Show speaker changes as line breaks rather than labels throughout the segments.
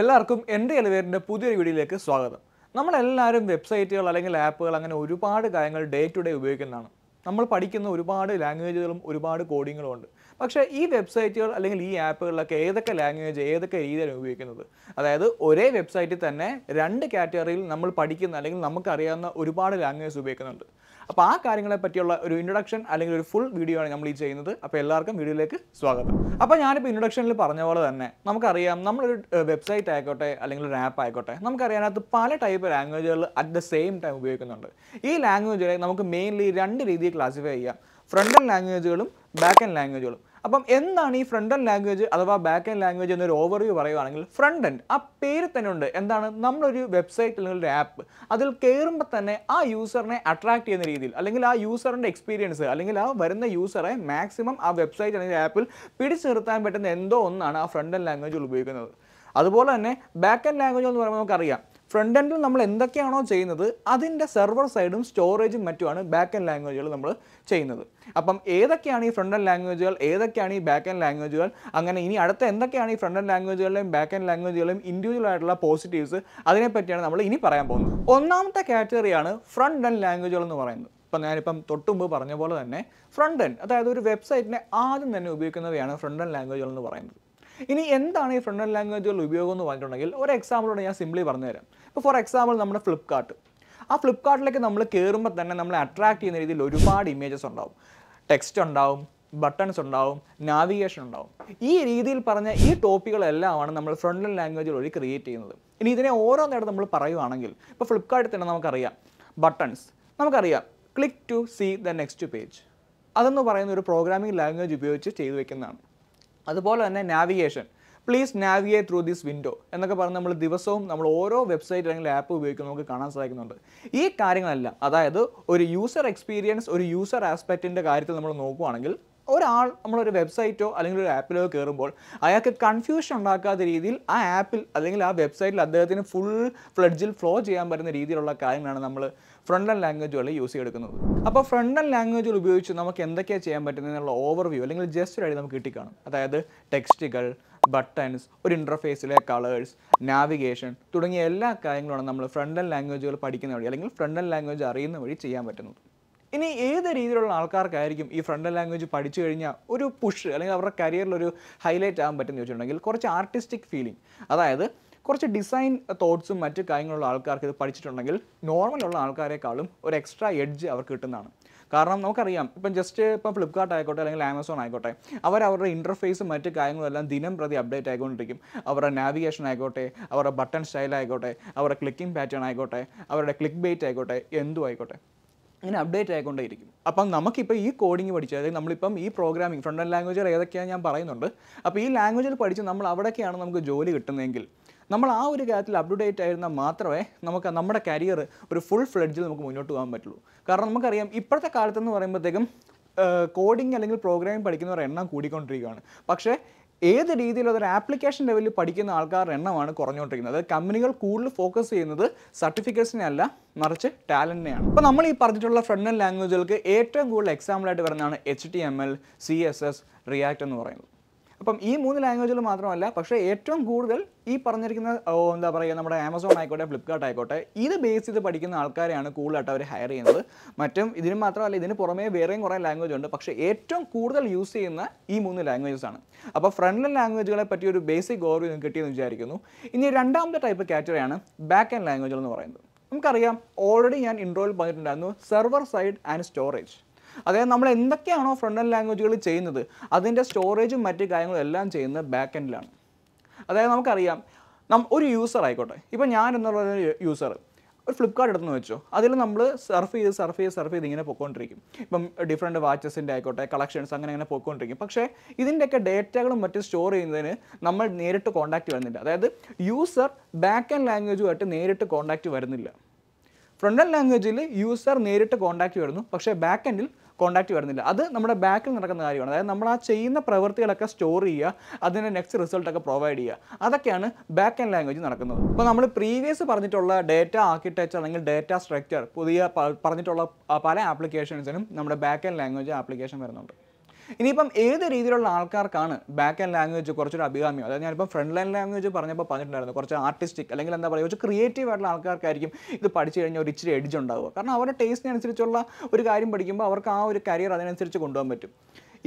എല്ലാവർക്കും എന്റെ എലിവേറിന്റെ പുതിയൊരു വീഡിയോയിലേക്ക് സ്വാഗതം. നമ്മളെല്ലാവരും വെബ്സൈറ്റുകൾ അല്ലെങ്കിൽ ആപ്പുകൾ അങ്ങനെ ഒരുപാട് കാര്യങ്ങൾ ഡേ ടു ഡേ ഉപയോഗിക്കുന്നതാണ്. നമ്മൾ പഠിക്കുന്ന ഒരുപാട് ലാംഗ്വേജുകളും ഒരുപാട് കോഡിങ്ങുകളും ഉണ്ട്. പക്ഷേ ഈ വെബ്സൈറ്റുകൾ അല്ലെങ്കിൽ ഈ ആപ്പുകളിലൊക്കെ ഏതൊക്കെ ലാംഗ്വേജ് ഏതൊക്കെ രീതിയിലാണ് ഉപയോഗിക്കുന്നത്? അതായത് ഒരേ വെബ്സൈറ്റിൽ തന്നെ രണ്ട് കാറ്റഗറിയിൽ നമ്മൾ പഠിക്കുന്ന അല്ലെങ്കിൽ നമുക്കറിയാവുന്ന ഒരുപാട് ലാംഗ്വേജ് ഉപയോഗിക്കുന്നുണ്ട്. അപ്പോൾ ആ കാര്യങ്ങളെ പറ്റിയുള്ള ഒരു ഇൻട്രൊഡക്ഷൻ അല്ലെങ്കിൽ ഒരു ഫുൾ വീഡിയോ ആണ് നമ്മൾ ഈ ചെയ്യുന്നത്. അപ്പോൾ എല്ലാവർക്കും വീഡിയോയിലേക്ക് സ്വാഗതം. അപ്പോൾ ഞാനിപ്പോൾ ഇൻട്രൊഡക്ഷനിൽ പറഞ്ഞ പോലെ തന്നെ നമുക്കറിയാം നമ്മളൊരു വെബ്സൈറ്റ് ആയിക്കോട്ടെ അല്ലെങ്കിൽ ഒരു ആപ്പ് ആയിക്കോട്ടെ നമുക്കറിയാം അതിനകത്ത് പല ടൈപ്പ് ലാംഗ്വേജുകൾ അറ്റ് ദ സെയിം ടൈം ഉപയോഗിക്കുന്നുണ്ട്. ഈ ലാംഗ്വേജുകളെ നമുക്ക് മെയിൻലി രണ്ട് രീതിയിൽ ക്ലാസിഫൈ ചെയ്യാം. ഫ്രണ്ട് ലാംഗ്വേജുകളും ബാക്ക് ലാംഗ്വേജുകളും അപ്പം എന്താണ് ഈ ഫ്രണ്ട് എൻഡ് ലാംഗ്വേജ് അഥവാ ബാക്ക് എൻഡ് ലാംഗ്വേജ് എന്നൊരു ഓവർവ്യൂ പറയുവാണെങ്കിൽ ഫ്രണ്ട് എൻഡ് ആ പേര് തന്നെ ഉണ്ട്. എന്താണ്? നമ്മളൊരു വെബ്സൈറ്റ് അല്ലെങ്കിൽ ഒരു ആപ്പ് അതിൽ കയറുമ്പോൾ തന്നെ ആ യൂസറിനെ അട്രാക്ട് ചെയ്യുന്ന രീതിയിൽ അല്ലെങ്കിൽ ആ യൂസറിന്റെ എക്സ്പീരിയൻസ് അല്ലെങ്കിൽ ആ വരുന്ന യൂസറെ മാക്സിമം ആ വെബ്സൈറ്റ് അല്ലെങ്കിൽ ആപ്പിൽ പിടിച്ചു നിർത്താൻ പറ്റുന്ന എന്തോ ഒന്നാണ് ആ ഫ്രണ്ട് എൻഡ് ലാംഗ്വേജുകൾ ഉപയോഗിക്കുന്നത്. അതുപോലെ തന്നെ ബാക്ക് എൻഡ് ലാംഗ്വേജ് എന്ന് പറയുമ്പോൾ നമുക്കറിയാം. ഫ്രണ്ട് എൻഡിൽ നമ്മൾ എന്തൊക്കെയാണോ ചെയ്യുന്നത് അതിന്റെ സെർവർ സൈഡും സ്റ്റോറേജും മറ്റുമാണ് ബാക്ക് എൻഡ് ലാംഗ്വേജുകൾ നമ്മൾ ചെയ്യുന്നത്. അപ്പം ഏതൊക്കെയാണ് ഈ ഫ്രണ്ട് എൻഡ് ലാംഗ്വേജുകൾ ഏതൊക്കെയാണ് ഈ ബാക്ക് എൻഡ് ലാംഗ്വേജുകൾ അങ്ങനെ ഇനി അടുത്ത എന്തൊക്കെയാണ് ഈ ഫ്രണ്ട് എൻഡ് ലാംഗ്വേജുകളിലെയും ബാക്ക് എൻഡ് ലാംഗ്വേജുകളിലും ഇൻഡിവിജ്വൽ ആയിട്ടുള്ള പോസിറ്റീവ്സ് അതിനെപ്പറ്റിയാണ് നമ്മൾ ഇനി പറയാൻ പോകുന്നത്. ഒന്നാമത്തെ കാറ്റഗറിയാണ് ഫ്രണ്ട് എൻഡ് ലാംഗ്വേജുകൾ എന്ന് പറയുന്നത്. ഇപ്പം ഞാനിപ്പം തൊട്ടുമുമ്പ് പറഞ്ഞ പോലെ തന്നെ ഫ്രണ്ട് എൻഡ് അതായത് ഒരു വെബ്സൈറ്റിനെ ആദ്യം തന്നെ ഉപയോഗിക്കുന്നവയാണ് ഫ്രണ്ട് എൻഡ് ലാംഗ്വേജുകൾ എന്ന് പറയുന്നത്. ഇനി എന്താണ് ഈ ഫ്രണ്ട് എൻഡ് ലാംഗ്വേജുകൾ ഉപയോഗം എന്ന് പറഞ്ഞിട്ടുണ്ടെങ്കിൽ ഒരു എക്സാമ്പിളോട് ഞാൻ സിംപ്ലി പറഞ്ഞുതരാം. ഇപ്പോൾ ഫോർ എക്സാമ്പിൾ നമ്മുടെ ഫ്ലിപ്കാർട്ട് ആ ഫ്ലിപ്കാർട്ടിലേക്ക് നമ്മൾ കയറുമ്പോൾ തന്നെ നമ്മളെ അട്രാക്ട് ചെയ്യുന്ന രീതിയിൽ ഒരുപാട് ഇമേജസ് ഉണ്ടാവും. ടെക്സ്റ്റ് ഉണ്ടാവും ബട്ടൺസ് ഉണ്ടാവും നാവിഗേഷൻ ഉണ്ടാവും. ഈ രീതിയിൽ പറഞ്ഞ ഈ ടോപ്പിക്കുകളെല്ലാമാണ് നമ്മൾ ഫ്രണ്ട് എൻഡ് ലാംഗ്വേജ് വഴി ക്രിയേറ്റ് ചെയ്യുന്നത്. ഇനി ഇതിനെ ഓരോ നേരം നമ്മൾ പറയുവാണെങ്കിൽ ഇപ്പോൾ ഫ്ലിപ്കാർട്ടിൽ തന്നെ നമുക്കറിയാം. ബട്ടൺസ് നമുക്കറിയാം. Click to see the next page അതെന്ന് പറയുന്ന ഒരു പ്രോഗ്രാമിംഗ് ലാംഗ്വേജ് ഉപയോഗിച്ച് ചെയ്തു വെക്കുന്നതാണ്. അതുപോലെ തന്നെ navigation please navigate through this window എന്നൊക്കെ പറഞ്ഞ് നമ്മൾ ദിവസവും നമ്മൾ ഓരോ വെബ്സൈറ്റ് അല്ലെങ്കിൽ ആപ്പ് ഉപയോഗിക്കുന്ന നമുക്ക് കാണാൻ സാധിക്കുന്നുണ്ട്. ഈ കാര്യങ്ങളെല്ലാം അതായത് ഒരു യൂസർ എക്സ്പീരിയൻസ് ഒരു യൂസർ ആസ്പെക്റ്റിന്റെ കാര്യത്തിൽ നമ്മൾ നോക്കുവാണെങ്കിൽ ഒരാൾ നമ്മളൊരു വെബ്സൈറ്റോ അല്ലെങ്കിൽ ഒരു ആപ്പിലോ കയറുമ്പോൾ അയാൾക്ക് കൺഫ്യൂഷൻ ഉണ്ടാക്കാത്ത രീതിയിൽ ആ ആപ്പിൽ അല്ലെങ്കിൽ ആ വെബ്സൈറ്റിൽ അദ്ദേഹത്തിന് ഫുൾ ഫ്ലഡ്ജിൽ ഫ്ലോ ചെയ്യാൻ പറ്റുന്ന രീതിയിലുള്ള കാര്യങ്ങളാണ് നമ്മൾ ഫ്രണ്ട് ആൻഡ് ലാംഗ്വേജുകൾ യൂസ് ചെയ്തെടുക്കുന്നത്. അപ്പോൾ ഫ്രണ്ട് ആൻഡ് ലാംഗ്വേജുകൾ ഉപയോഗിച്ച് നമുക്ക് എന്തൊക്കെയാണ് ചെയ്യാൻ പറ്റുന്നതിനുള്ള ഓവർവ്യൂ അല്ലെങ്കിൽ ജസ്റ്റ് ഐഡിയ നമുക്ക് കിട്ടിക്കാണും. അതായത് ടെക്സ്റ്റുകൾ ബട്ടൺസ് ഒരു ഇന്റർഫേസിലെ കളേഴ്സ് നാവിഗേഷൻ തുടങ്ങിയ എല്ലാ കാര്യങ്ങളുമാണ് നമ്മൾ ഫ്രണ്ട് ആൻഡ് ലാംഗ്വേജുകൾ പഠിക്കുന്ന വഴി അല്ലെങ്കിൽ ഫ്രണ്ട് ആൻഡ് ലാംഗ്വേജ് അറിയുന്ന വഴി ചെയ്യാൻ പറ്റുന്നത്. ഇനി ഏത് രീതിയിലുള്ള ആൾക്കാർക്കായിരിക്കും ഈ ഫ്രണ്ട് ആൻഡ് ലാംഗ്വേജ് പഠിച്ചു കഴിഞ്ഞാൽ ഒരു പുഷ് അല്ലെങ്കിൽ അവരുടെ കരിയറിൽ ഒരു ഹൈലൈറ്റ് ആകാൻ പറ്റുമെന്ന് ചോദിച്ചിട്ടുണ്ടെങ്കിൽ കുറച്ച് ആർട്ടിസ്റ്റിക് ഫീലിംഗ്. അതായത് കുറച്ച് ഡിസൈൻ തോട്ട്സും മറ്റു കാര്യങ്ങളുള്ള ആൾക്കാർക്ക് ഇത് പഠിച്ചിട്ടുണ്ടെങ്കിൽ നോർമലുള്ള ആൾക്കാരെക്കാളും ഒരു എക്സ്ട്രാ എഡ്ജ് അവർക്ക് കിട്ടുന്നതാണ്. കാരണം നമുക്കറിയാം ഇപ്പം ജസ്റ്റ് ഇപ്പം ഫ്ലിപ്കാർട്ട് ആയിക്കോട്ടെ അല്ലെങ്കിൽ ആമസോൺ ആയിക്കോട്ടെ അവർ അവരുടെ ഇന്റർഫേസും മറ്റ് കാര്യങ്ങളെല്ലാം ദിനം പ്രതി അപ്ഡേറ്റ് ആയിക്കൊണ്ടിരിക്കും. അവരുടെ നാവിഗേഷൻ ആയിക്കോട്ടെ അവരുടെ ബട്ടൺ സ്റ്റൈൽ ആയിക്കോട്ടെ അവരുടെ ക്ലിക്കിംഗ് പാറ്റേൺ ആയിക്കോട്ടെ അവരുടെ ക്ലിക്ക് ബേറ്റ് ആയിക്കോട്ടെ എന്തും ആയിക്കോട്ടെ. ഇങ്ങനെ അപ്ഡേറ്റ് ആയിക്കൊണ്ടേയിരിക്കും. അപ്പം നമുക്കിപ്പോൾ ഈ കോഡിംഗ് പഠിച്ച് അതായത് നമ്മളിപ്പം ഈ പ്രോഗ്രാമിംഗ് ഫ്രണ്ട് ആൻഡ് ലാംഗ്വേജിൽ ഏതൊക്കെയാണ് ഞാൻ പറയുന്നുണ്ട്. അപ്പോൾ ഈ ലാംഗ്വേജിൽ പഠിച്ച് നമ്മൾ അവിടെയൊക്കെയാണ് നമുക്ക് ജോലി കിട്ടുന്നതെങ്കിൽ നമ്മൾ ആ ഒരു കാര്യത്തിൽ അപ്ഡേറ്റ് ആയിരുന്നാൽ മാത്രമേ നമുക്ക് നമ്മുടെ കരിയർ ഒരു ഫുൾ ഫ്ലഡ്ജിൽ നമുക്ക് മുന്നോട്ട് പോകാൻ പറ്റുള്ളൂ. കാരണം നമുക്കറിയാം ഇപ്പോഴത്തെ കാലത്തെന്ന് പറയുമ്പോഴത്തേക്കും കോഡിംഗ് അല്ലെങ്കിൽ പ്രോഗ്രാമിംഗ് പഠിക്കുന്നവരുടെ എണ്ണം കൂടിക്കൊണ്ടിരിക്കുകയാണ്. പക്ഷേ ഏത് രീതിയിൽ അതൊരു ആപ്ലിക്കേഷൻ ലെവലിൽ പഠിക്കുന്ന ആൾക്കാരുടെ എണ്ണമാണ് കുറഞ്ഞുകൊണ്ടിരിക്കുന്നത്. അതായത് കമ്പനികൾ കൂടുതൽ ഫോക്കസ് ചെയ്യുന്നത് സർട്ടിഫിക്കറ്റ്സിനെ അല്ല മറിച്ച് ടാലന്റിനെയാണ് അപ്പോൾ നമ്മൾ ഈ പറഞ്ഞിട്ടുള്ള ഫ്രണ്ട് ലാംഗ്വേജുകൾക്ക് ഏറ്റവും കൂടുതൽ എക്സാമ്പിളായിട്ട് വരുന്നതാണ് H T M L C S S React എന്ന് പറയുന്നത്. അപ്പം ഈ മൂന്ന് ലാംഗ്വേജുകൾ മാത്രമല്ല പക്ഷേ ഏറ്റവും കൂടുതൽ ഈ പറഞ്ഞിരിക്കുന്ന എന്താ പറയുക നമ്മുടെ ആമസോൺ ആയിക്കോട്ടെ ഫ്ലിപ്കാർട്ട് ആയിക്കോട്ടെ ഇത് ബേസ് ചെയ്ത് പഠിക്കുന്ന ആൾക്കാരെയാണ് കൂടുതലായിട്ട് അവർ ഹയർ ചെയ്യുന്നത്. മറ്റും ഇതിന് മാത്രമല്ല ഇതിന് പുറമേ വേറെയും കുറേ ലാംഗ്വേജ് ഉണ്ട്. പക്ഷേ ഏറ്റവും കൂടുതൽ യൂസ് ചെയ്യുന്ന ഈ മൂന്ന് ലാംഗ്വേജസ് ആണ്. അപ്പോൾ ഫ്രണ്ട് എൻഡ് ലാംഗ്വേജുകളെ പറ്റി ഒരു ബേസിക് ഓർവ് നിങ്ങൾക്ക് കിട്ടിയെന്ന് വിചാരിക്കുന്നു. ഇനി രണ്ടാമത്തെ ടൈപ്പ് കാറ്റഗറിയാണ് ബാക്ക് ആൻഡ് ലാംഗ്വേജുകൾ എന്ന് പറയുന്നത്. നമുക്കറിയാം ഓൾറെഡി ഞാൻ ഇൻട്രോയിൽ പറഞ്ഞിട്ടുണ്ടായിരുന്നു സെർവർ സൈഡ് ആൻഡ് സ്റ്റോറേജ് അതായത് നമ്മൾ എന്തൊക്കെയാണോ ഫ്രണ്ട് എൻഡ് ലാംഗ്വേജുകൾ ചെയ്യുന്നത് അതിന്റെ സ്റ്റോറേജും മറ്റു കാര്യങ്ങളും എല്ലാം ചെയ്യുന്നത് ബാക്ക് എൻഡിലാണ് അതായത് നമുക്കറിയാം നം ഒരു യൂസർ ആയിക്കോട്ടെ. ഇപ്പോൾ ഞാൻ എന്നുള്ള യൂസർ ഒരു ഫ്ലിപ്കാർട്ട് എടുത്തെന്ന് വെച്ചോ അതിൽ നമ്മൾ സർഫ് ചെയ്ത് സർഫ് ചെയ്ത് സർഫ് ചെയ്ത് ഇങ്ങനെ പോയിക്കൊണ്ടിരിക്കും. ഇപ്പം ഡിഫറെന്റ് വാച്ചസിന്റെ ആയിക്കോട്ടെ കളക്ഷൻസ് അങ്ങനെ അങ്ങനെ പോയിക്കൊണ്ടിരിക്കും. പക്ഷേ ഇതിന്റെയൊക്കെ ഡേറ്റകളും മറ്റ് സ്റ്റോർ ചെയ്യുന്നതിന് നമ്മൾ നേരിട്ട് കോൺടാക്റ്റ് വരുന്നില്ല. അതായത് യൂസർ ബാക്ക് ആൻഡ് ലാംഗ്വേജുമായിട്ട് നേരിട്ട് കോൺടാക്റ്റ് വരുന്നില്ല. ഫ്രണ്ട് ആൻഡ് ലാംഗ്വേജിൽ യൂസർ നേരിട്ട് കോൺടാക്റ്റ് വരുന്നു. പക്ഷേ ബാക്ക് എൻഡിൽ കോൺടാക്റ്റ് വരുന്നില്ല. അത് നമ്മുടെ ബാക്കിൽ നടക്കുന്ന കാര്യമാണ്. അതായത് നമ്മൾ ആ ചെയ്യുന്ന പ്രവൃത്തികളൊക്കെ സ്റ്റോർ ചെയ്യുക അതിന്റെ നെക്സ്റ്റ് റിസൾട്ടൊക്കെ പ്രൊവൈഡ് ചെയ്യുക. അതൊക്കെയാണ് ബാക്ക് ആൻഡ് ലാംഗ്വേജ് നടക്കുന്നത്. ഇപ്പോൾ നമ്മൾ പ്രീവിയസ് പറഞ്ഞിട്ടുള്ള ഡേറ്റ ആർക്കിടെക്ചർ അല്ലെങ്കിൽ ഡേറ്റ സ്ട്രക്ചർ പുതിയ പറഞ്ഞിട്ടുള്ള പല ആപ്ലിക്കേഷൻസിനും നമ്മുടെ ബാക്ക് ആൻഡ് ലാംഗ്വേജ് ആപ്ലിക്കേഷൻ വരുന്നുണ്ട്. ഇനിയിപ്പം ഏത് രീതിയിലുള്ള ആൾക്കാർക്കാണ് ബാക്ക് ആൻഡ് ലാംഗ്വേജ് കുറച്ചൊരു അഭികാമ്യം? അതായത് ഞാനിപ്പം ഫ്രണ്ട് ലൈൻ ലാംഗ്വേജ് പറഞ്ഞപ്പോൾ പറഞ്ഞിട്ടുണ്ടായിരുന്നു കുറച്ച് ആർട്ടിസ്റ്റിക് അല്ലെങ്കിൽ എന്താ പറയുക കുറച്ച് ക്രിയേറ്റീവ് ആയിട്ടുള്ള ആൾക്കാർക്കായിരിക്കും ഇത് പഠിച്ചു കഴിഞ്ഞാൽ ഒരു ഇച്ചിരി എഡ്ജ് ഉണ്ടാവുക. കാരണം അവരുടെ ടേസ്റ്റിനനുസരിച്ചുള്ള ഒരു കാര്യം പഠിക്കുമ്പോൾ അവർക്ക് ആ ഒരു കരിയർ അതിനനുസരിച്ച് കൊണ്ടുപോകാൻ പറ്റും.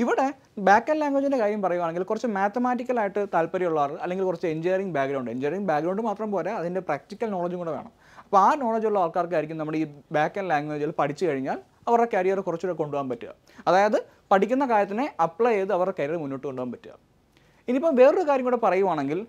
ഇവിടെ ബാക്ക് ആൻഡ് ലാംഗ്വേജിന്റെ കാര്യം പറയുകയാണെങ്കിൽ കുറച്ച് മാത്തമാറ്റിക്കൽ മാത്തമാറ്റിക്കലായിട്ട് താല്പര്യമുള്ളവർ അല്ലെങ്കിൽ കുറച്ച് എഞ്ചിനീയറിംഗ് ബാക്ക്ഗ്രൗണ്ട് എഞ്ചിനീയറിംഗ് ബാക്ക്ഗ്രൗണ്ട് മാത്രം പോരാ അതിന്റെ പ്രാക്ടിക്കൽ നോളജും കൂടെ വേണം. അപ്പോൾ ആ നോളജുള്ള ആൾക്കാർക്കായിരിക്കും നമ്മുടെ ഈ ബാക്ക് ആൻഡ് ലാംഗ്വേജിൽ പഠിച്ചു കഴിഞ്ഞാൽ അവരുടെ കരിയർ കുറച്ചുകൂടെ കൊണ്ടുപോകാൻ പറ്റുക. അതായത് പഠിക്കുന്ന കാര്യത്തിനെ അപ്ലൈ ചെയ്ത് അവരുടെ കരിയർ മുന്നോട്ട് കൊണ്ടുപോകാൻ പറ്റുക. ഇനിയിപ്പം വേറൊരു കാര്യം കൂടെ പറയുവാണെങ്കിൽ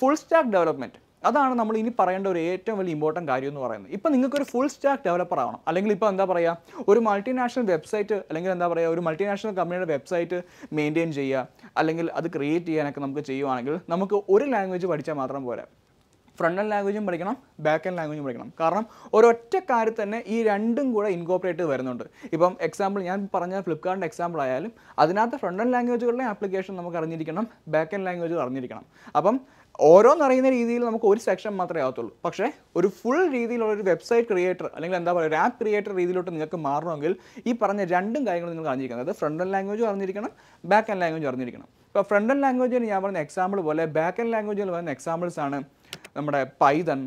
ഫുൾ സ്റ്റാക്ക് ഡെവലപ്മെന്റ് അതാണ് നമ്മൾ ഇനി പറയേണ്ട ഒരു ഏറ്റവും വലിയ ഇമ്പോർട്ടന്റ് കാര്യം എന്ന് പറയുന്നത്. ഇപ്പം നിങ്ങൾക്കൊരു ഫുൾ സ്റ്റാക്ക് ഡെവലപ്പർ ആവണം. അല്ലെങ്കിൽ ഇപ്പോൾ എന്താ പറയുക ഒരു മൾട്ടിനാഷണൽ വെബ്സൈറ്റ് അല്ലെങ്കിൽ എന്താ പറയുക ഒരു മൾട്ടിനാഷണൽ കമ്പനിയുടെ വെബ്സൈറ്റ് മെയിന്റെയിൻ ചെയ്യുക. അല്ലെങ്കിൽ അത് ക്രിയേറ്റ് ചെയ്യാനൊക്കെ നമുക്ക് ചെയ്യുവാണെങ്കിൽ നമുക്ക് ഒരു ലാംഗ്വേജ് പഠിച്ചാൽ മാത്രം പോരാ. ഫ്രണ്ട് ആൻഡ് ലാംഗ്വേജും പഠിക്കണം ബാക്ക് എൻഡ് ലാംഗ്വേജും പഠിക്കണം. കാരണം ഒരൊറ്റ കാര്യത്തിൽ തന്നെ ഈ രണ്ടും കൂടെ ഇൻകോപ്പറേറ്റ് വരുന്നുണ്ട്. ഇപ്പം എക്സാമ്പിൾ ഞാൻ പറഞ്ഞ ഫ്ലിപ്കാർട്ടിന്റെ എക്സാമ്പിൾ ആയാലും അതിനകത്ത് ഫ്രണ്ട് ആൻഡ് ലാംഗ്വേജുകളുടെ ആപ്ലിക്കേഷൻ നമുക്ക് അറിഞ്ഞിരിക്കണം ബാക്ക് എൻഡ് ലാംഗ്വേജ് അറിഞ്ഞിരിക്കണം. അപ്പം ഓരോന്നറിയുന്ന രീതിയിൽ നമുക്ക് ഒരു സെക്ഷൻ മാത്രമേ ആകത്തുള്ളൂ പക്ഷേ ഒരു ഫുൾ രീതിയിലുള്ള ഒരു വെബ്സൈറ്റ് ക്രിയേറ്റർ അല്ലെങ്കിൽ എന്താ പറയുക ഒരു ആപ്പ് ക്രിയേറ്റർ രീതിയിലോട്ട് നിങ്ങൾക്ക് മാറണമെങ്കിൽ ഈ പറഞ്ഞ രണ്ടും കാര്യങ്ങളും നിങ്ങൾ അറിഞ്ഞിരിക്കണം. അതായത് ഫ്രണ്ട് ആൻഡ് ലാംഗ്വേജും അറിഞ്ഞിരിക്കണം ബാക്ക് എൻഡ് ലാംഗ്വേജും അറിഞ്ഞിരിക്കണം. ഇപ്പോൾ ഫ്രണ്ട് ആൻഡ് ലാംഗ്വേജിന് ഞാൻ പറഞ്ഞ എക്സാമ്പിൾ പോലെ ബാക്ക് എൻഡ് ലാംഗ്വേജിൽ വരുന്ന എക്സാമ്പിൾസ് ആണ് നമ്മുടെ പൈതൺ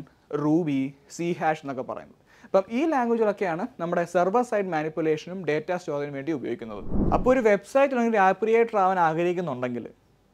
റൂബി സി ഹാഷ് എന്നൊക്കെ പറയുന്നത്. അപ്പം ഈ ലാംഗ്വേജുകളൊക്കെയാണ് നമ്മുടെ സെർവർ സൈഡ് മാനിപ്പുലേഷനും ഡേറ്റ സ്റ്റോറിനും വേണ്ടി ഉപയോഗിക്കുന്നത്. അപ്പോൾ ഒരു വെബ്സൈറ്റ് അല്ലെങ്കിൽ ആപ്പ് ക്രിയേറ്റർ ആവാൻ ആഗ്രഹിക്കുന്നുണ്ടെങ്കിൽ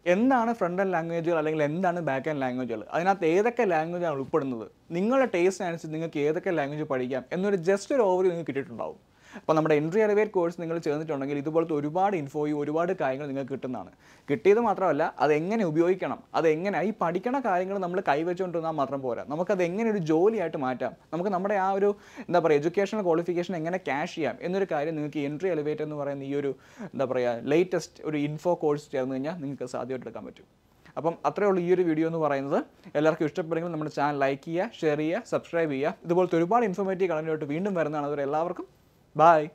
എന്താണ് ഫ്രണ്ട് എൻഡ് ലാംഗ്വേജുകൾ അല്ലെങ്കിൽ എന്താണ് ബാക്ക് എൻഡ് ലാംഗ്വേജുകൾ അതിനകത്ത് ഏതൊക്കെ ലാംഗ്വേജാണ് ഉൾപ്പെടുന്നത്? നിങ്ങളുടെ ടേസ്റ്റ് അനുസരിച്ച് നിങ്ങൾക്ക് ഏതൊക്കെ ലാംഗ്വേജ് പഠിക്കാം? എന്നൊരു ജസ്റ്റ് ഒരു ഓവർ നിങ്ങൾക്ക് കിട്ടിയിട്ടുണ്ടാവും. അപ്പോൾ നമ്മുടെ എൻട്രി എലവേറ്റ് കോഴ്സ് നിങ്ങൾ ചേർന്നിട്ടുണ്ടെങ്കിൽ ഇതുപോലത്തെ ഒരുപാട് ഇൻഫോയും ഒരുപാട് കാര്യങ്ങൾ നിങ്ങൾക്ക് കിട്ടുന്നതാണ്. കിട്ടിയത് മാത്രമല്ല അത് എങ്ങനെ ഉപയോഗിക്കണം അത് എങ്ങനെ ഈ പഠിക്കണ കാര്യങ്ങൾ നമ്മൾ കൈവച്ചുകൊണ്ടിരുന്നാൽ മാത്രം പോരാ. നമുക്കത് എങ്ങനെ ഒരു ജോലിയായിട്ട് മാറ്റാം നമുക്ക് നമ്മുടെ ആ ഒരു എന്താ പറയുക എഡ്യൂക്കേഷണൽ ക്വാളിഫിക്കേഷൻ എങ്ങനെ ക്യാഷ് ചെയ്യാം എന്നൊരു കാര്യം നിങ്ങൾക്ക് എൻട്രി എലിവേറ്റ് എന്ന് പറയുന്ന ഈ ഒരു എന്താ പറയുക ലേറ്റസ്റ്റ് ഒരു ഇൻഫോ കോഴ്സ് ചേർന്ന് കഴിഞ്ഞാൽ നിങ്ങൾക്ക് സാധ്യമായിട്ട് എടുക്കാൻ പറ്റും. അപ്പം അത്രയേ ഉള്ളൂ ഈ ഒരു വീഡിയോ എന്ന് പറയുന്നത്. എല്ലാവർക്കും ഇഷ്ടപ്പെടുമെങ്കിൽ നമ്മുടെ ചാനൽ ലൈക്ക് ചെയ്യുക ഷെയർ ചെയ്യുക സബ്സ്ക്രൈബ് ചെയ്യുക. ഇതുപോലത്തെ ഒരുപാട് ഇൻഫോർമേറ്റീവ് കണ്ടന്റുമായിട്ട് വീണ്ടും വരുന്നതാണ്. അതുവരെ എല്ലാവർക്കും Bye.